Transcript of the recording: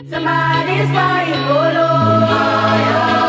Somebody's buying oh